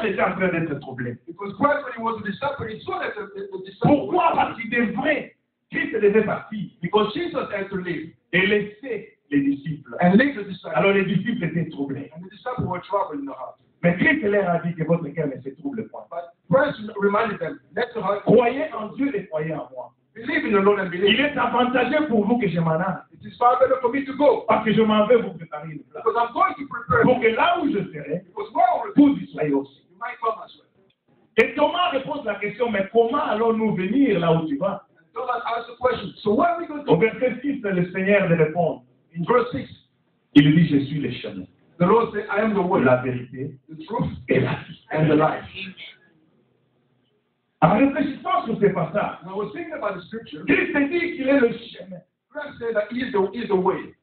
serviteur était en train d'être troublé. Pourquoi Parce qu'il devrait, Christ devait partir because Jesus had to leave et laisser les disciples. Alors les disciples étaient troublés. And the disciples were troubled in the heart. Mais Christ leur a dit que votre cœur ne se trouble point. But Christ reminded them, let your heart Croyez en Dieu et croyez en moi. Il est avantageux pour vous que je m'en aille. It is far better for me to go Parce que je m'en vais vous préparer une place. because I'm going to prepare Pour que là où je serai, vous y soyez aussi. Et Thomas repose la question, mais comment allons-nous venir là où tu vas? And Thomas asked the question, so where are we going Au verset 6, le Seigneur de répondre. In verse 6, Il dit, je suis le chemin, the Lord said, I am the way, la vérité the truth, et la vie. and the life. En réfléchissant sur ces passages, thinking about the scripture. Christ dit qu'il est le chemin. Christ said that he is the, he is the way.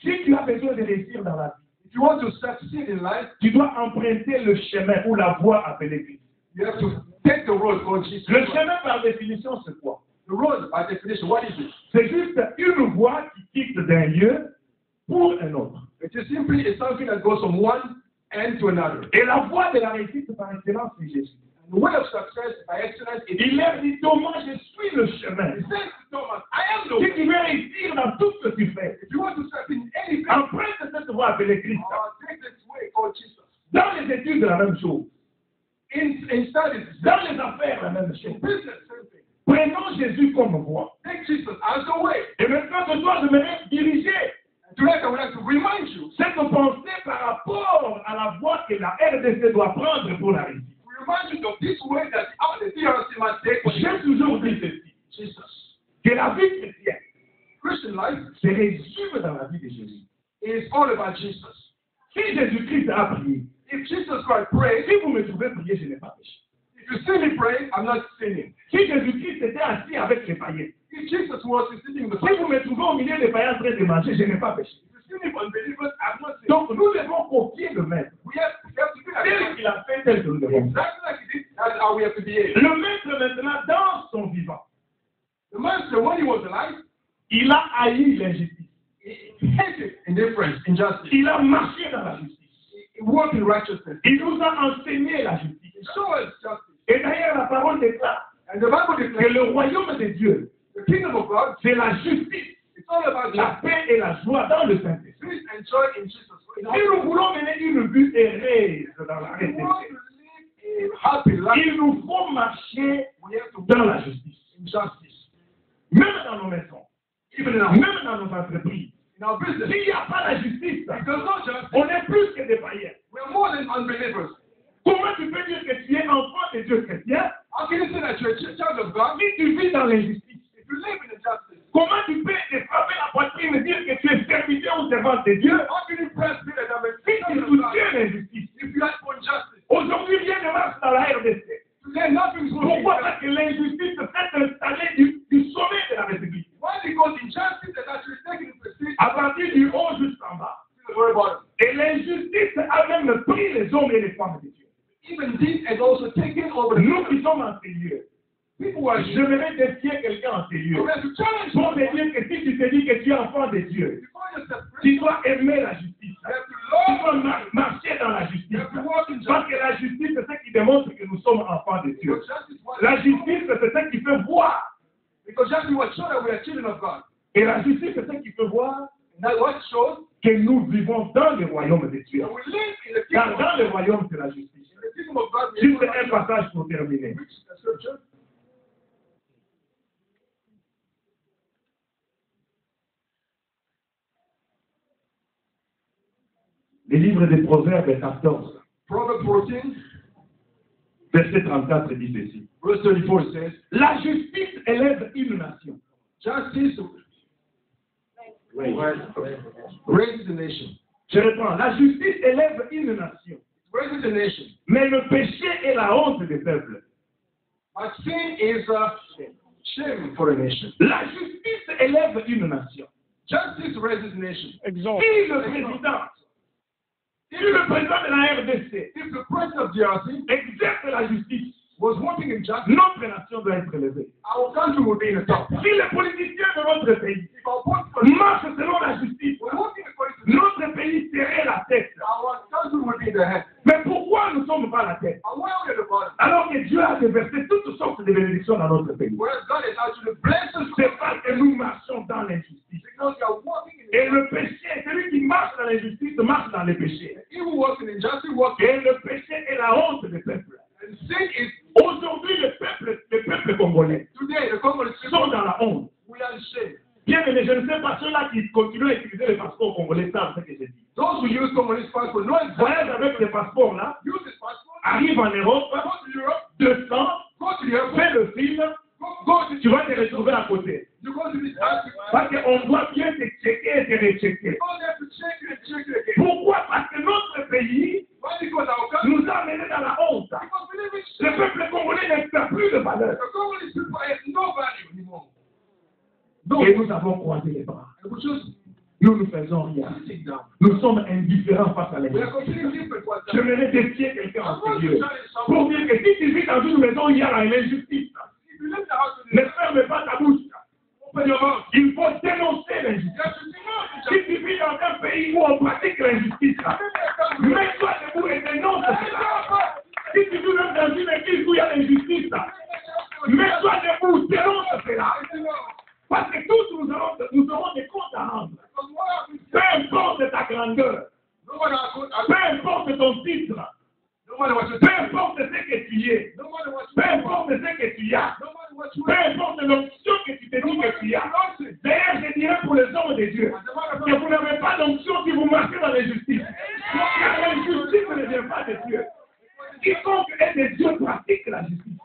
Si tu as besoin de réussir dans la vie, you want to succeed in life, tu dois emprunter le chemin ou la voie appelée Christ. you have to take the road called Jesus. Le chemin, par définition, c'est quoi? The road, by definition, what is it? C'est juste une voie qui quitte d'un lieu pour un autre. It is simply something that goes from one end to another. Et la voie de la réussite par excellence, c'est Jésus. And the way of success by excellence is Il leur dit, Thomas, je suis le chemin. He says to Thomas, I am the Si tu veux réussir dans tout ce que tu fais, If you want to succeed in anything, emprunte cette voie Christ. take this way called Jesus. Dans les études, la même chose. In, in studies, Dans les affaires, la même chose. business, same thing. Prenons Jésus comme voie. Take Jesus as the way. Et maintenant, soir, je vais diriger And tonight I would like to remind you, cette pensée par rapport à la voie que la RDC doit prendre pour la réussite. Take for J'ai toujours dit ceci, que la vie chrétienne Christian life se résume dans la vie de Jésus. is all about Jesus. Si Jésus-Christ a prié, If Jesus Christ prayed, si vous me trouvez prier, je n'ai pas péché. if you see me praying, I'm not sinning. Si Jésus-Christ était assis avec les païens, If Jesus was sitting in the si vous me trouvez au milieu des païens en train de manger, je n'ai pas péché. Donc nous devons copier le maître. We have, qu'il a fait, tel que nous devons faire. Le maître maintenant, dans son vivant, The master, when he was alive, il a haï l'injustice. Il a marché dans la justice. He in righteousness. Il nous a enseigné la justice. Et d'ailleurs, la parole déclare que le royaume de Dieu, the kingdom of God, c'est la justice, la paix et la joie dans le Saint-Esprit. Si nous voulons mener une vie heureuse dans la life. il nous faut marcher dans la justice. Même dans nos maisons, même dans nos entreprises. S'il n'y a pas la justice, on est plus que des païens. Je vais défier quelqu'un en ces lieux. Pour te dire que si tu te dis que tu es enfant de Dieu, tu dois aimer la justice. Tu dois mar- marcher dans la justice. Parce que la justice, c'est ce qui démontre que nous sommes enfants de Dieu. La justice, c'est ce qui fait voir. Et la justice, c'est ce qui fait voir que nous vivons dans le royaume de Dieu. Car dans le royaume, c'est la justice. Juste un passage pour terminer. Which is the scripture. Le livre des Proverbes 14, Proverbs 14, verset 34 dit ceci. verse 34 says, La justice élève une nation. Justice raises a nation. Je reprends. La justice élève une nation. Raises a nation. Mais le péché est la honte des peuples. But sin is a shame for a nation. La justice élève une nation. Justice raises a nation. Si le président, si le président de la RDC If the president of DRC exerce la justice, was working in justice, notre nation doit être élevée. our country would be in the top. Si les politiciens de notre pays marchent selon la justice, notre pays serait la tête. our country would be the head. Mais pourquoi nous ne sommes pas la tête? Alors que Dieu a déversé toutes sortes de bénédictions dans notre pays. Whereas God is actually blessed us C'est parce que nous marchons dans l'injustice. because we are walking in Et le péché, celui qui marche dans le péché. evil walks in injustice walks Et le péché est la honte des peuples. and sin is Aujourd'hui, le peuple, le peuple congolais today the Congolese sont dans la honte. we are in shame. Bien aimé, je ne sais pas ceux-là qui continuent à utiliser le passeport congolais savent ce que je dis. Those who use Congolese passport exactly Voyage avec use this passport, arrive en Europe, go to Europe, go to fais le film, tu vas te retrouver à côté. Parce qu'on doit bien te checker et te rechecker. Pourquoi? Parce que notre pays nous a menés dans la honte. Le peuple congolais n'a plus de valeur. Et nous avons croisé les bras. Nous ne faisons rien. Nous sommes indifférents face à that? me défier quelqu'un en someone. Pour dire que si tu vis dans une maison il y a l'injustice, If you leave the house ne ferme pas ta bouche. Il faut dénoncer l'injustice. Si tu vis dans un pays où on pratique l'injustice, mets-toi debout et dénonce. Si tu vis dans une église où il y a l'injustice, mets-toi debout, dénonce cela. Parce que tous nous aurons, nous aurons des comptes à rendre. Peu importe ta grandeur, No matter how good, peu importe ton titre, no matter what you peu do, importe ce que tu es, no matter what you peu do, importe ce que tu as, no matter what you peu do, importe l'onction que tu te no dis matter que tu as. what you do, D'ailleurs, je dirais pour les hommes de Dieu, as a matter of que fact, vous n'avez pas d'onction si vous marchez dans l'injustice. L'injustice ne vient pas de Dieu. Quiconque est de Dieu pratique la justice.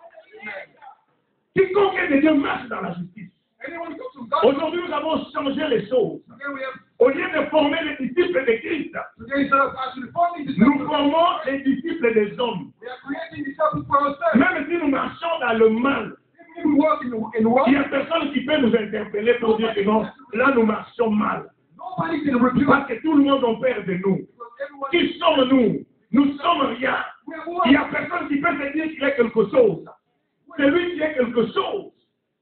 Quiconque est de Dieu marche dans la justice. Aujourd'hui, nous avons changé les choses. Au lieu de former les disciples de Christ, nous formons les disciples des hommes. Même si nous marchons dans le mal, il n'y a personne qui peut nous interpeller pour dire que non, là nous marchons mal. Parce que tout le monde a peur de nous? Qui sommes-nous Nous? Sommes rien. Il n'y a personne qui peut se dire qu'il est quelque chose. Celui qui est quelque chose,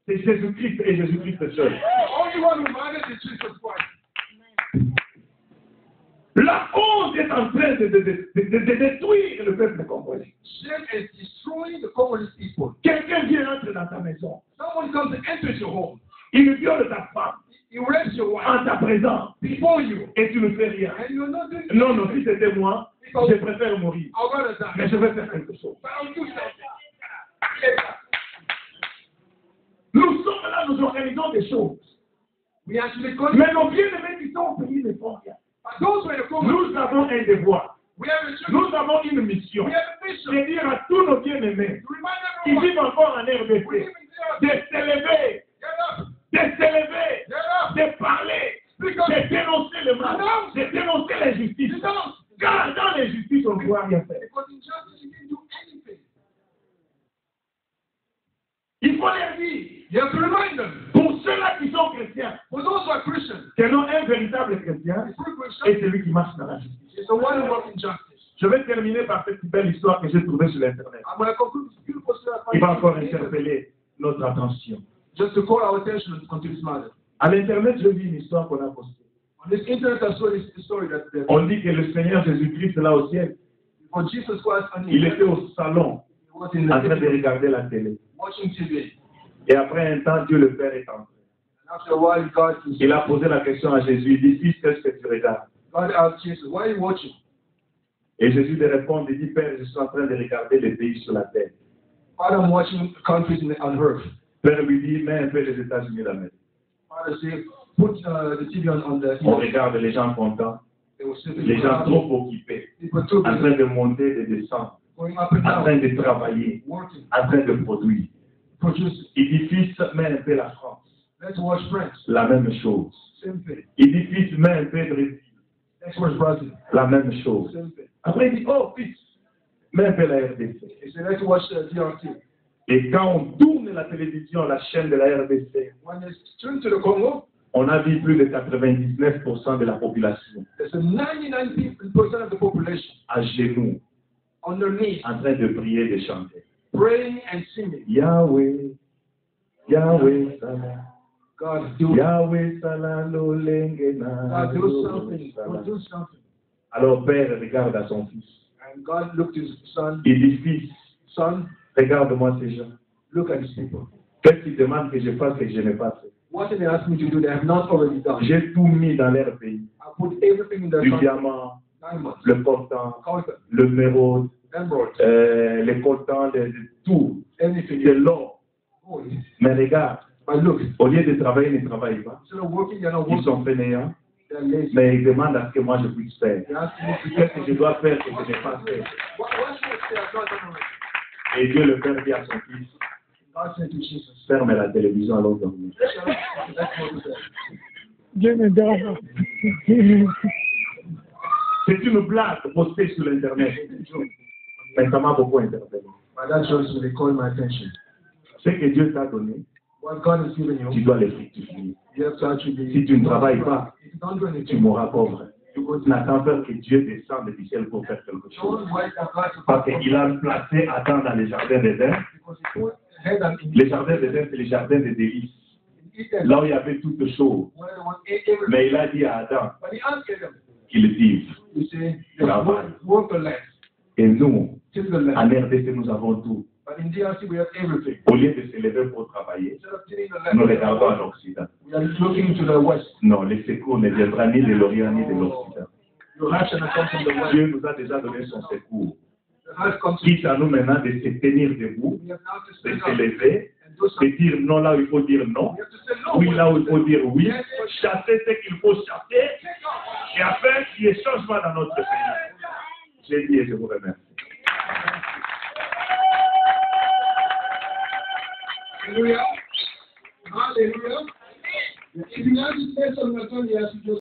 c'est Jésus-Christ et Jésus-Christ seul. La honte est en train de, de- de- de- de détruire le peuple congolais. Quelqu'un vient entrer dans ta maison. Someone comes and enters your home. Il viole ta femme He rapes your wife en ta présence before you, et tu ne fais rien. and you're not doing Non, non, si c'était moi, je préfère mourir. Mais je vais faire quelque chose. Nous sommes là, nous organisons des choses. Mais nos bien-aimés qui sont au pays ne font rien. Nous avons un devoir. Nous avons une mission. C'est dire à tous nos bien-aimés qui vivent encore en RDC de s'élever. De s'élever, de parler, de dénoncer le mal, de dénoncer l'injustice. Car dans l'injustice, on ne doit rien faire. Il faut leur dire, You have to remind them. pour ceux-là qui sont chrétiens, For those who are Christians, que non, un véritable chrétien est celui qui marche dans la justice. is the one who works in justice. Je vais terminer par cette belle histoire que j'ai trouvée sur Internet. I'm going to conclude this beautiful story. Il va encore interpeller notre attention. Just to call our attention onto this matter. À l'Internet, je vis une histoire qu'on a postée. On this internet, I saw this story that that On dit que le Seigneur Jésus-Christ, là au ciel, for Jesus Christ and il he était au salon was in en train de the regarder la télé. watching TV. Et après un temps, Dieu le Père est entré. And after a while, God, Il a posé la question à Jésus. Il dit, Fils, qu'est-ce que tu regardes? God asked Jesus, Why are you watching? Et Jésus lui répond, il dit, Père, je suis en train de regarder les pays sur la terre. Father, I'm watching countries on earth. Père lui dit, mets un peu les États-Unis d'Amérique. Uh, TV on, regarde les gens contents, les gens trop occupés, en train de monter, de descendre, en train de travailler, en train de produire. Il dit, Fils, mets un peu la France. La même chose. Il dit, Fils, mets un peu Brésil. Let's watch Brazil. La même chose. Après, il dit, oh, Fils, mets un peu la RDC. Et quand on tourne la télévision, la chaîne de la RDC, When they turn to the Congo, on a vu plus de 99% de la population there's a 99% of the population à genoux, on their knees, en train de prier et de chanter. praying and singing. Yahweh, Yahweh, Salah, God, do, Yahweh, Salah, God, do something. God, do something. Alors, Père regarde à son fils. And God looked his son, Il dit, fils, son, regarde-moi ces gens. look at these people. Qu'est-ce qu'ils demandent que je fasse et que je n'ai pas fait What did they ask me to do they have not already done? J'ai tout mis dans leur pays. I put everything in their Du country. diamant, Diamonds, le coltan, coltan, le méro, emeralds, euh, les coltans, de, de tout, anything. de l'or. Gold. Mais regarde, But look, au lieu de travailler, ils ne travaillent pas. instead of working, they're not Ils working. sont fainéants, They're lazy. mais ils demandent à ce que moi je puisse faire. They ask me to Qu'est-ce que je dois faire que je n'ai pas fait? What, what should I say? I've not done already? Et Dieu le Père dit à son fils, God said to Jesus, ferme la télévision, dormir. Go to bed. Dieu ne dort pas. C'est une blague postée sur l'Internet. Mais ça m'a beaucoup interpellé. But that just really called my attention. Ce que Dieu t'a donné, What God has given tu you, dois le fructifier. you have to actually. Si tu ne travailles pas, tu mourras pauvre. To N'attends pas que Dieu descende du ciel pour faire quelque chose. Parce qu'il a placé Adam dans les jardins d'Éden. Les jardins d'Éden, c'est les jardins de délices. Là où il y avait toutes choses. Mais il a dit à Adam qu'il vive. Et nous, en. RDC, nous avons tout. But in DRC, we have everything. Au lieu de se lever pour travailler, nous regardons à l'Occident. we are looking to the west. Non, les secours ne viendront ni de l'Orient ni de l'Occident. Dieu nous a déjà donné son secours. Quitte à nous maintenant de se tenir debout, de stand se up lever, and do de dire non là où il faut dire non, oui là où il faut dire oui, chasser ce qu'il faut chasser, et afin qu'il y ait changement dans notre pays. J'ai dit et je vous remercie. Hallelujah. Hallelujah. If you have to say something, I told you, I should just